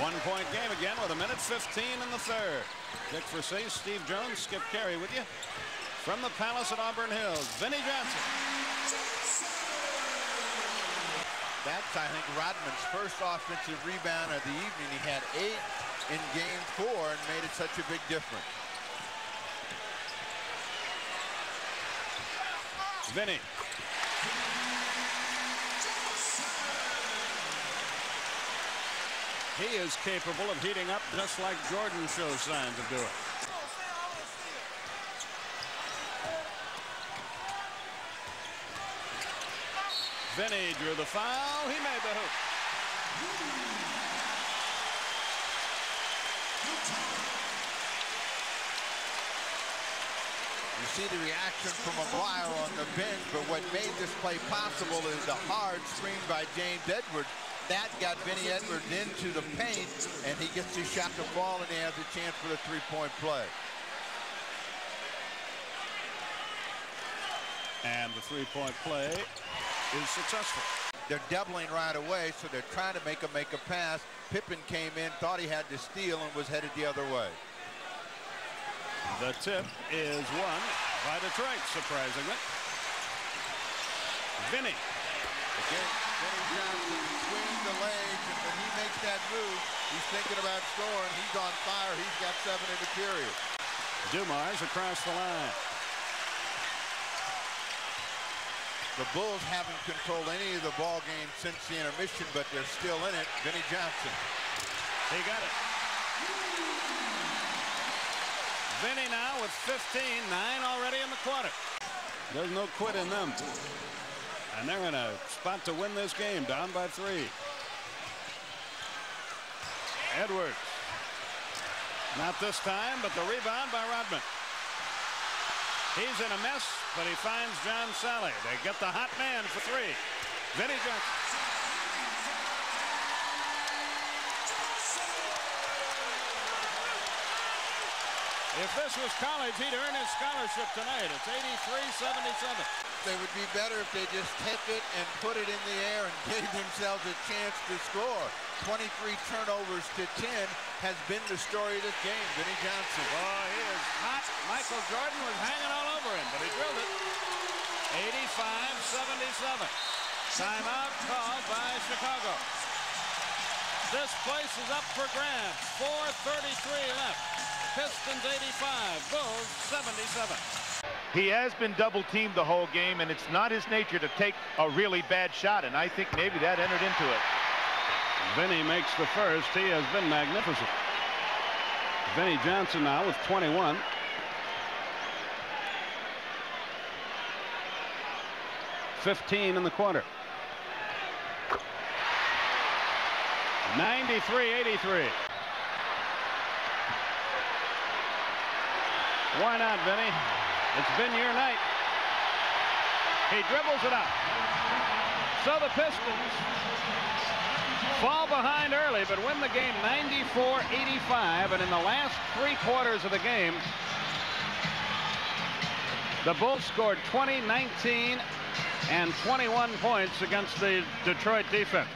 One point game again with a minute 15 in the third. Dick Versace, Steve Jones, Skip Caray with you. From the Palace at Auburn Hills, Vinnie Johnson. That's, I think, Rodman's first offensive rebound of the evening. He had eight in game four and made it such a big difference. Vinnie. He is capable of heating up just like Jordan shows signs of doing. Vinnie drew the foul. He made the hoop. You see the reaction from McGuire on the bench, but what made this play possible is the hard screen by James Edwards. That got Vinnie Edwards into the paint, and he gets his shot to fall, and he has a chance for the three-point play. And the three-point play is successful. They're doubling right away, so they're trying to make him make a pass. Pippen came in, thought he had to steal, and was headed the other way. The tip is won by Detroit, surprisingly. Vinnie. Again, Vinnie Johnson between the legs, and when he makes that move, he's thinking about scoring. He's on fire. He's got seven in the period. Dumars across the line. The Bulls haven't controlled any of the ball game since the intermission, but they're still in it. Vinnie Johnson. He got it. Vinnie now with 15, nine already in the quarter. There's no quit in them. And they're in a spot to win this game, down by three. Edwards. Not this time, but the rebound by Rodman. He's in a mess, but he finds John Salley. They get the hot man for three. Vinnie Johnson. If this was college, he'd earn his scholarship tonight. It's 83-77. They would be better if they just hit it and put it in the air and gave themselves a chance to score. 23 turnovers to 10 has been the story of this game. Vinnie Johnson. Oh, he is hot. Michael Jordan was hanging all over him, but he drilled it. 85-77. Timeout called by Chicago. This place is up for grabs. 4.33 left. Pistons 85, Bulls 77. He has been double teamed the whole game, and it's not his nature to take a really bad shot, and I think maybe that entered into it. Vinnie makes the first. He has been magnificent. Vinnie Johnson now with 21. Fifteen in the quarter. 93-83. Why not, Vinnie? It's been your night. He dribbles it up. So the Pistons fall behind early, but win the game 94-85. And in the last three quarters of the game, the Bulls scored 20, 19, and 21 points against the Detroit defense.